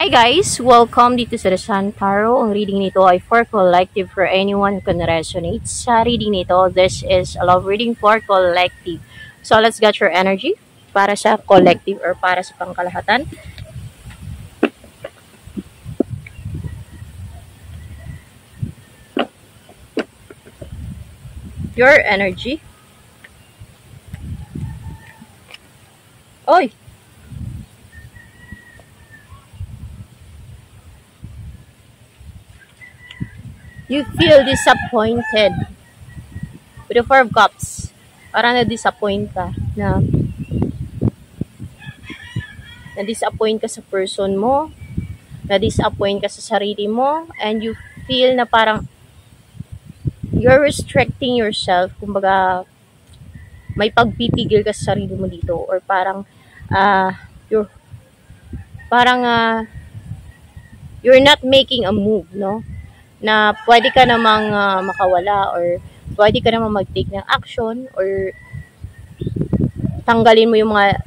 Hi guys! Welcome dito sa Sun Tarot. Ang reading nito ay for collective for anyone who can resonate. Sa reading nito, this is a love reading for collective. So let's get your energy para sa collective or para sa pangkalahatan. Your energy. Oy! You feel disappointed. With the Four of Cups, parang na-disappoint ka na na-disappoint ka sa person mo, na-disappoint ka sa sarili mo, and you feel na parang you're restricting yourself, kumbaga may pagpipigil ka sa sarili mo dito or parang uh, you're parang uh, you're not making a move, no? Na pwede ka namang uh, makawala or pwede ka namang mag-take ng action or tanggalin mo yung mga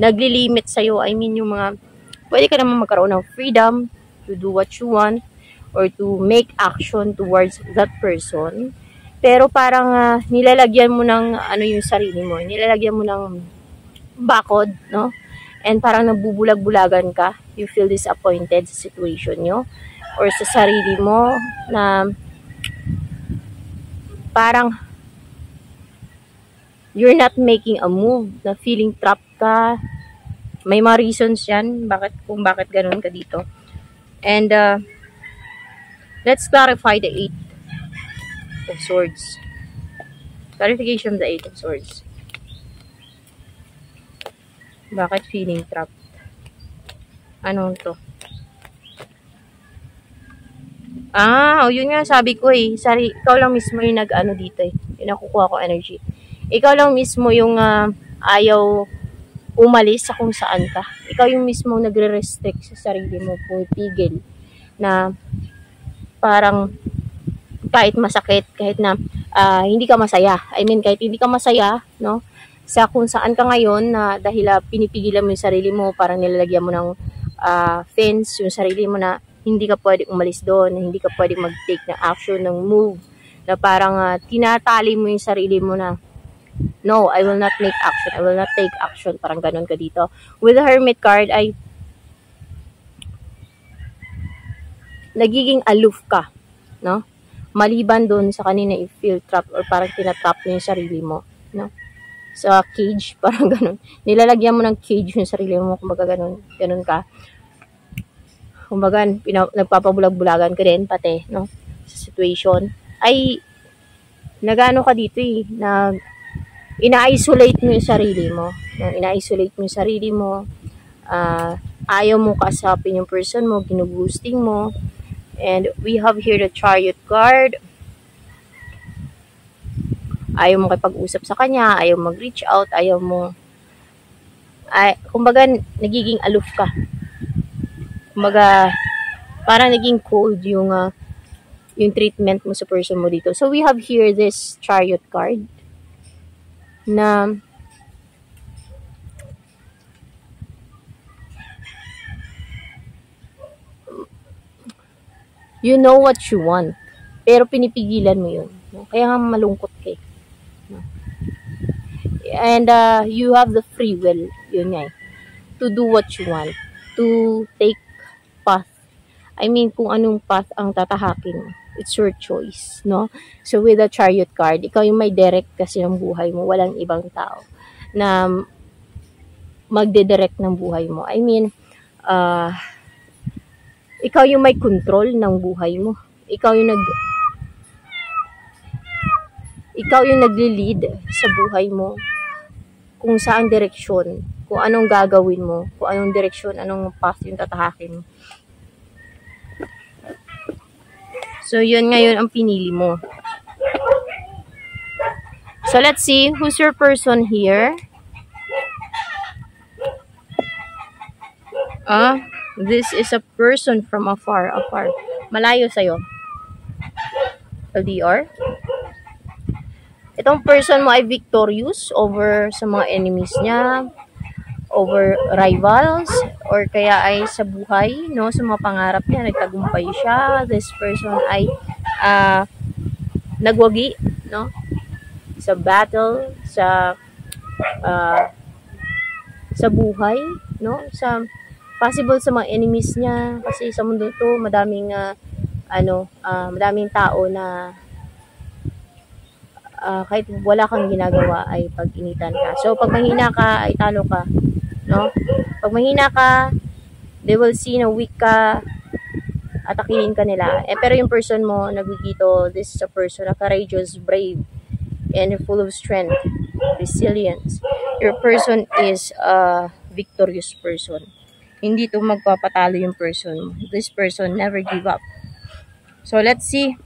naglilimit sa'yo. I mean, yung mga pwede ka namang magkaroon ng freedom to do what you want or to make action towards that person. Pero parang uh, nilalagyan mo ng ano yung sarili mo, nilalagyan mo ng bakod, no? And parang nabubulag-bulagan ka, you feel disappointed sa situation nyo, or sa sarili mo, na parang you're not making a move, na feeling trapped ka, may mga reasons yan, bakit, kung bakit ganun ka dito. And, uh, let's clarify the Eight of Swords. Clarification of the Eight of Swords. Bakit feeling trapped? Ano to? Ah, oh, yun nga sabi ko eh. Sorry, ikaw lang mismo yung nag-ano dito eh. Yung nakukuha ko energy. Ikaw lang mismo yung uh, ayaw umalis sa kung saan ka. Ikaw yung mismo nagre-restrict sa sarili mo, pumipigil na parang kahit masakit, kahit na uh, hindi ka masaya. I mean, kahit hindi ka masaya, no? Sa kung saan ka ngayon na dahil uh, pinipigilan mo yung sarili mo, parang nilalagyan mo ng uh, fence yung sarili mo na hindi ka pwedeng umalis doon, hindi ka pwedeng mag-take ng action, ng move, na parang uh, tinatali mo yung sarili mo na no, I will not make action, I will not take action, parang ganun ka dito. With the Hermit card, ay nagiging aloof ka, no? Maliban doon sa kanina i-feel trap or parang tinatrap mo yung sarili mo, no? Sa cage, parang ganun. Nilalagyan mo ng cage yung sarili mo, kumbaga ganun, ganun ka. Kumbaga, nagpapabulag-bulagan ka din, pati, no, sa situation. Ay, nagano ka dito eh, na ina-isolate mo yung sarili mo. Ina-isolate mo yung sarili mo. Uh, ayaw mo kasapin yung person mo, ginuboosting mo. And we have here the chariot card ayaw mo kipag-usap sa kanya, ayaw mag-reach out, ayaw mo, ay, kumbaga, nagiging aloof ka. Kumbaga, parang naging cold yung, uh, yung treatment mo sa person mo dito. So, we have here this chariot card na you know what you want. Pero pinipigilan mo yun. Kaya nga malungkot ka eh and uh, you have the free will yun nga eh, to do what you want to take path. I mean kung anong path ang tatahakin it's your choice no? So with the chariot card ikaw yung may direct kasi ng buhay mo walang ibang tao na magde-direct ng buhay mo. I mean uh, ikaw yung may control ng buhay mo. Ikaw yung nag ikaw yung nagli-lead sa buhay mo kung saan direksyon, kung anong gagawin mo, kung anong direksyon, anong path yung tatahakin mo. So, yun ngayon ang pinili mo. So, let's see, who's your person here? Ah, this is a person from afar, afar. Malayo sa'yo. LDR? Itong person mo ay victorious over sa mga enemies niya, over rivals, or kaya ay sa buhay, no, sa mga pangarap niya, nagtagumpay siya. This person ay uh, nagwagi, no, sa battle, sa uh, sa buhay, no, sa possible sa mga enemies niya. Kasi sa mundo to madaming uh, ano, uh, madaming tao na uh, kahit wala kang ginagawa ay pag-initan ka. So, pag mahina ka, ay talo ka. No? Pag mahina ka, they will see na weak ka, atakihin ka nila. Eh, pero yung person mo, nagigito, this is a person, a courageous, brave, and full of strength, resilience. Your person is a victorious person. Hindi to magpapatalo yung person. This person never give up. So, let's see.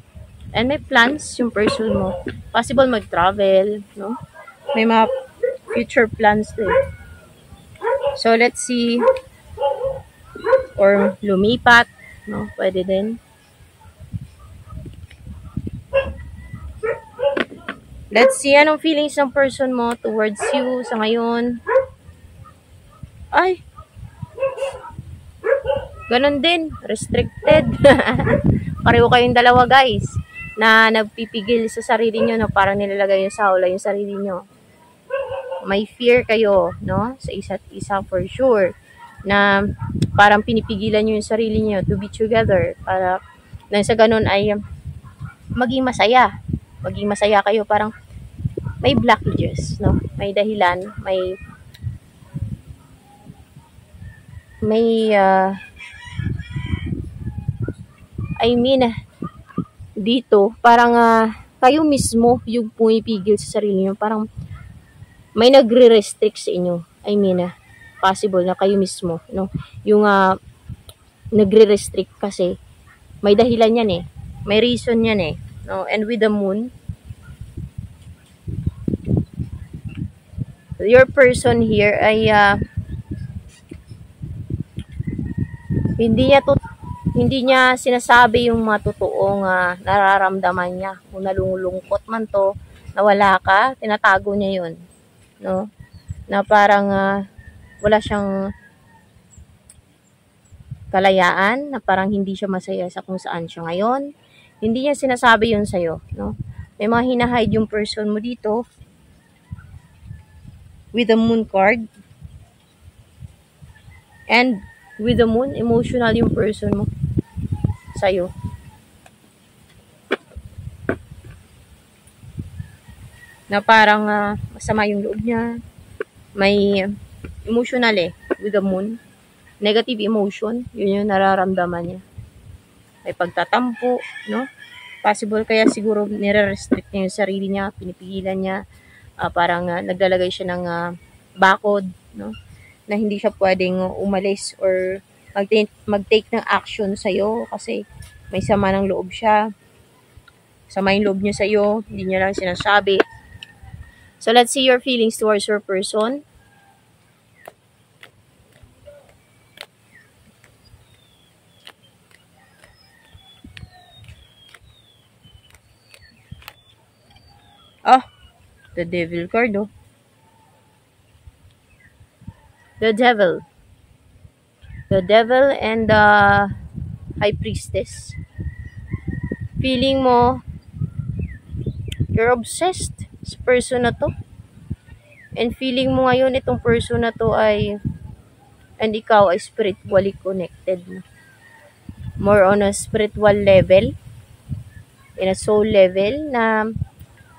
And may plans yung person mo. Possible mag-travel, no? May mga future plans din. So, let's see. Or lumipat, no? Pwede din. Let's see anong feelings ng person mo towards you sa ngayon. Ay, Ganon din, restricted. Pareho kayong dalawa guys na nagpipigil sa sarili nyo no, parang nilalagay yung sa hula yung sarili nyo. May fear kayo, no? Sa isa't isa for sure. Na parang pinipigilan nyo yung sarili nyo to be together. Para nang sa ganun ay maging masaya. Maging masaya kayo. Parang may blockages, no? May dahilan, may may uh, I mean, dito, parang uh, kayo mismo yung pumipigil sa sarili nyo. Parang may nagre-restrict sa inyo. I mean, uh, possible na kayo mismo, no? Yung uh, nagre-restrict kasi may dahilan yan eh. May reason yan eh. No? And with the moon, your person here ay uh, hindi niya to hindi niya sinasabi yung mga totoong uh, nararamdaman niya. Kung nalulungkot man to, nawala ka, tinatago niya yun. No? Na parang uh, wala siyang kalayaan, na parang hindi siya masaya sa kung saan siya ngayon. Hindi niya sinasabi yun sa'yo. No? May mga hinahide yung person mo dito with the moon card. And with the moon, emotional yung person mo sa'yo. Na parang uh, masama yung loob niya. May emotional eh, with the moon. Negative emotion, yun yung nararamdaman niya. May pagtatampo, no? Possible kaya siguro nire-restrict niya yung sarili niya, pinipigilan niya. Uh, parang uh, naglalagay siya ng uh, bakod, no? Na hindi siya pwedeng umalis or mag-take, mag-take ng action sa'yo kasi may sama ng loob siya. Sama yung loob niya sa'yo, hindi niya lang sinasabi. So, let's see your feelings towards your person. Oh, the devil card, oh. The devil the devil and the high priestess. Feeling mo, you're obsessed sa person na to. And feeling mo ngayon itong person na to ay and ikaw ay spiritually connected. More on a spiritual level, in a soul level na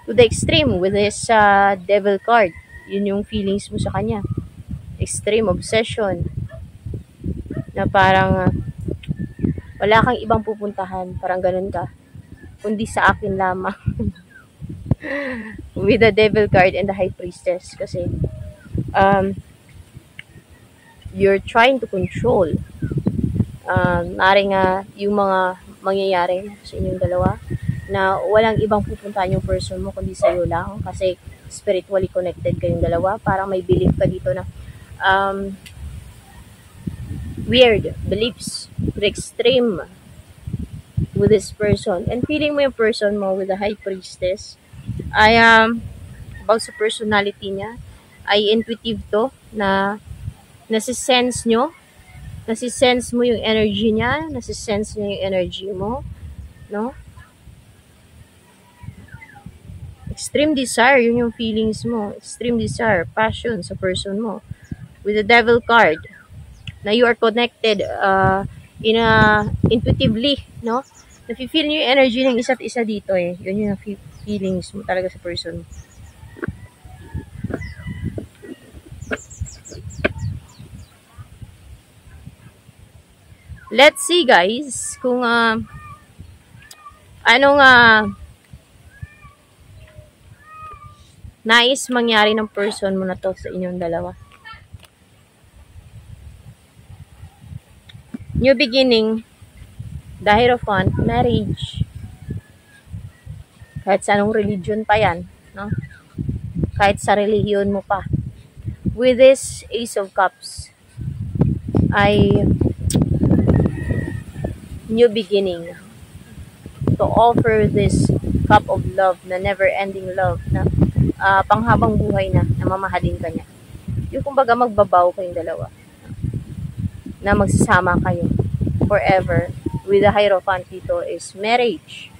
to the extreme with this uh, devil card. Yun yung feelings mo sa kanya. Extreme obsession na parang uh, wala kang ibang pupuntahan, parang ganun ka, kundi sa akin lamang. With the devil card and the high priestess. Kasi um, you're trying to control. Um, naring uh, yung mga mangyayari sa inyong dalawa na walang ibang pupuntahan yung person mo kundi sa'yo lang. Kasi spiritually connected kayong dalawa. Parang may belief ka dito na um, weird beliefs to extreme with this person. And feeling mo yung person mo with the high priestess ay um, about sa personality niya ay intuitive to na nasi-sense nyo Nasisense mo yung energy niya, nasisense niya yung energy mo, no? Extreme desire, yun yung feelings mo. Extreme desire, passion sa person mo. With the devil card, na you are connected uh, in a, intuitively, no? Nafe-feel nyo yung energy ng isa't isa dito eh. Yun yung feelings mo talaga sa person. Let's see guys kung uh, anong uh, nais mangyari ng person mo na to sa inyong dalawa. New beginning, the Hierophant, marriage. Kahit sa anong religion pa yan, no? Kahit sa relihiyon mo pa. With this Ace of Cups, ay new beginning to offer this cup of love na never ending love na uh, panghabang buhay na, na ka niya. Yung kumbaga magbabaw kayong dalawa. Na magsasama kayo forever with the Hierophant dito is marriage.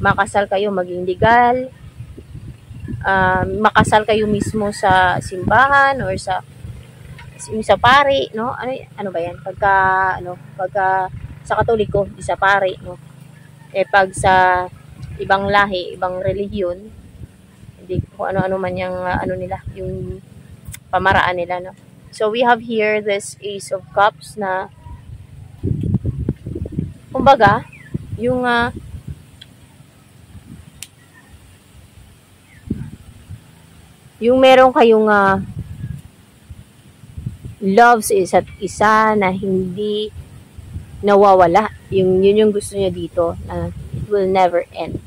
Makasal kayo maging legal. Uh, makasal kayo mismo sa simbahan or sa sa pari, no? Ano ano ba 'yan? Pagka ano, pagka sa Katoliko, di sa pari, no? Eh pag sa ibang lahi, ibang relihiyon, hindi kung ano-ano man yung uh, ano nila, yung pamaraan nila, no? So, we have here this Ace of Cups na kumbaga, yung uh, yung meron kayong uh, loves isa't isa na hindi nawawala. Yung, yun yung gusto niya dito na it will never end.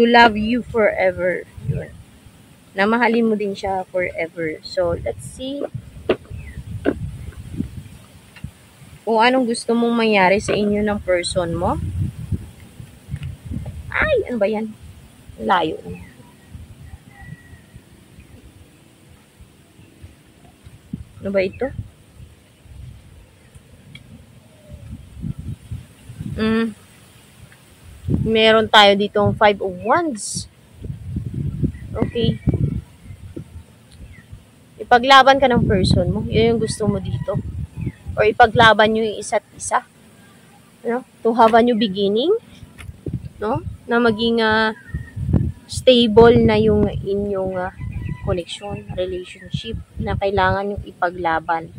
to love you forever. Yun. Na mahalin mo din siya forever. So, let's see kung anong gusto mong mangyari sa inyo ng person mo. Ay, ano ba yan? Layo. Ano ba ito? Mm meron tayo ditong 5 of wands. Okay. Ipaglaban ka ng person mo. Yun yung gusto mo dito. Or ipaglaban nyo yung isa't isa. No? To have a new beginning. No? Na maging uh, stable na yung inyong uh, connection, relationship na kailangan yung ipaglaban.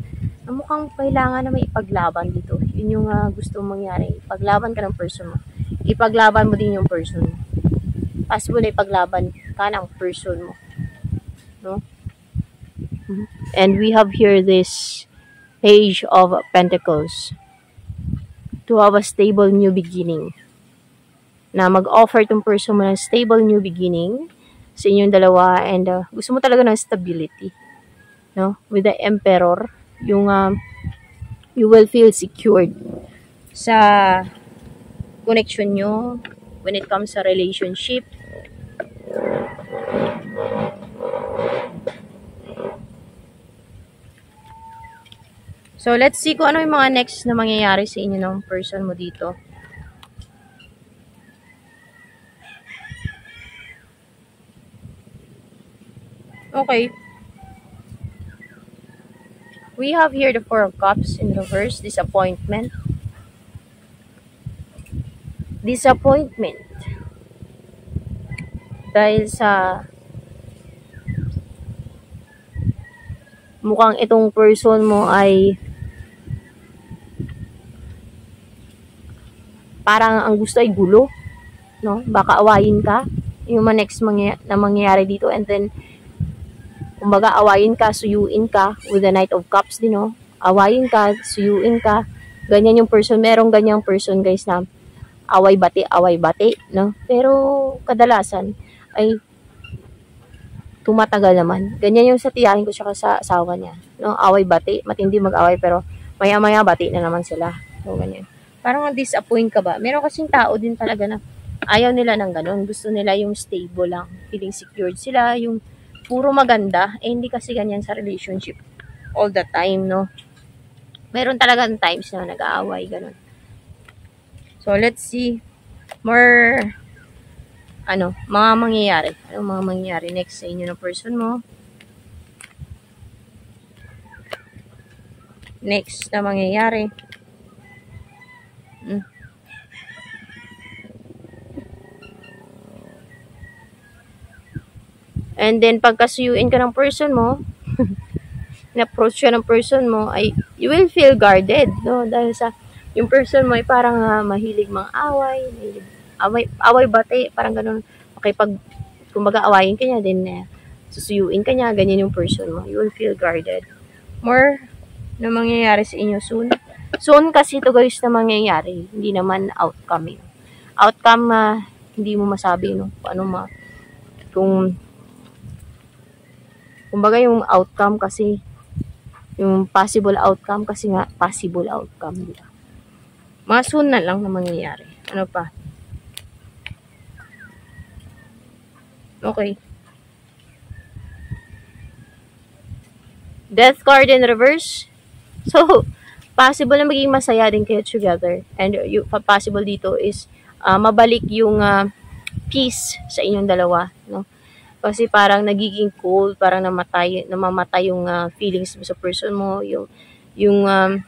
Na mukhang kailangan na may ipaglaban dito. Yun yung uh, gusto mangyari. Ipaglaban ka ng person mo ipaglaban mo din yung person mo. Possible na ipaglaban ka ng person mo. No? And we have here this page of Pentacles to have a stable new beginning. Na mag-offer tong person mo ng stable new beginning sa inyong dalawa and uh, gusto mo talaga ng stability. No? With the Emperor, yung um, you will feel secured sa connection nyo when it comes sa relationship. So, let's see kung ano yung mga next na mangyayari sa inyo ng person mo dito. Okay. We have here the Four of Cups in reverse, disappointment disappointment dahil sa mukhang itong person mo ay parang ang gusto ay gulo no baka awayin ka yung next mangy na mangyayari dito and then kumbaga awayin ka suyuin ka with the knight of cups din no awayin ka suyuin ka ganyan yung person merong ganyang person guys na away bati, away bati, no? Pero kadalasan ay tumatagal naman. Ganyan yung sa tiyahin ko siya sa asawa niya. No? Away bati, matindi mag-away pero maya-maya bati na naman sila. So, ganyan. Parang disappoint ka ba? Meron kasing tao din talaga na ayaw nila ng ganun. Gusto nila yung stable lang. Feeling secured sila, yung puro maganda, eh hindi kasi ganyan sa relationship all the time, no? Meron talagang times na nag-aaway, ganun. So, let's see more ano, mga mangyayari. Ano mga mangyayari next sa inyo ng person mo. Next na mangyayari. Hmm. And then, pagkasuyuin ka ng person mo, na-approach ka ng person mo, ay, you will feel guarded, no? Dahil sa, yung person mo ay parang uh, mahilig mga away, mahilig, away, away bate, parang ganun. Okay, pag, kumbaga, awayin ka niya, then, uh, susuyuin ka niya, ganyan yung person mo. You will feel guarded. More na mangyayari sa inyo soon. Soon kasi ito guys na mangyayari, hindi naman outcome yun. Outcome, uh, hindi mo masabi, no? Paano ma, kung Kumbaga yung outcome kasi, yung possible outcome kasi nga, possible outcome, di ba? Mga soon na lang na mangyayari. Ano pa? Okay. Death card in reverse. So, possible na maging masaya din kayo together. And yung possible dito is uh, mabalik yung uh, peace sa inyong dalawa. No? Kasi parang nagiging cold, parang namatay, namamatay yung uh, feelings mo sa person mo, yung, yung, um,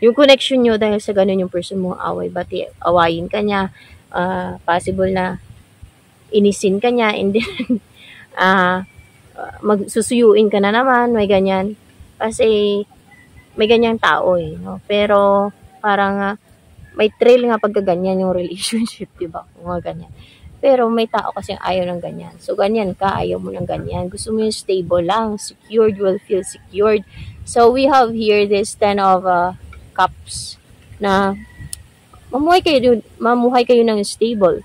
yung connection nyo dahil sa ganun yung person mo away, bati awayin ka niya, uh, possible na inisin ka niya, and then, uh, magsusuyuin ka na naman, may ganyan. Kasi, may ganyang tao eh, no? Pero, parang, uh, may thrill nga pagka ganyan yung relationship, di ba? Mga ganyan. Pero may tao kasi ayaw ng ganyan. So, ganyan ka, ayaw mo ng ganyan. Gusto mo yung stable lang, secured, you will feel secured. So, we have here this 10 of uh, cups na mamuhay kayo, mamuhay kayo ng stable.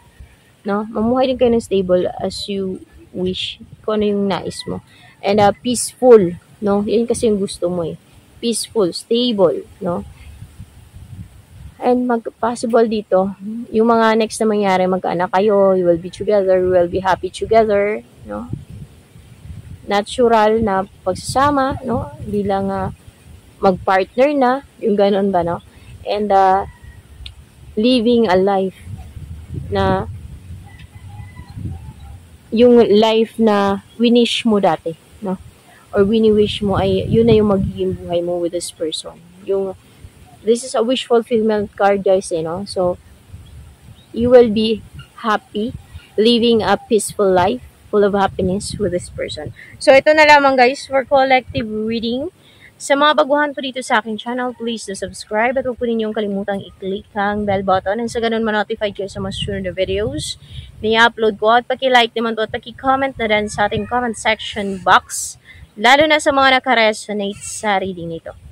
No? Mamuhay din kayo ng stable as you wish. Kung ano yung nais mo. And uh, peaceful. No? Yun kasi yung gusto mo eh. Peaceful, stable. No? And mag possible dito, yung mga next na mangyari, magkaanak kayo, you will be together, you will be happy together, no? Natural na pagsasama, no? Bilang uh, mag-partner na, yung ganun ba, no? And uh, living a life na yung life na winish mo dati? Or wini-wish mo ay yun na yung magiging buhay mo with this person. Yung this is a wish fulfillment card guys you know so you will be happy living a peaceful life full of happiness with this person. So ito na lamang guys for collective reading. Sa mga baguhan po dito sa aking channel, please to subscribe at huwag po ninyong kalimutang i-click ang bell button. And sa ganun ma-notify kayo sa mga sunod na videos na i-upload ko. At paki-like naman to at paki-comment na din sa ating comment section box lalo na sa mga nakaresonate sa reading nito.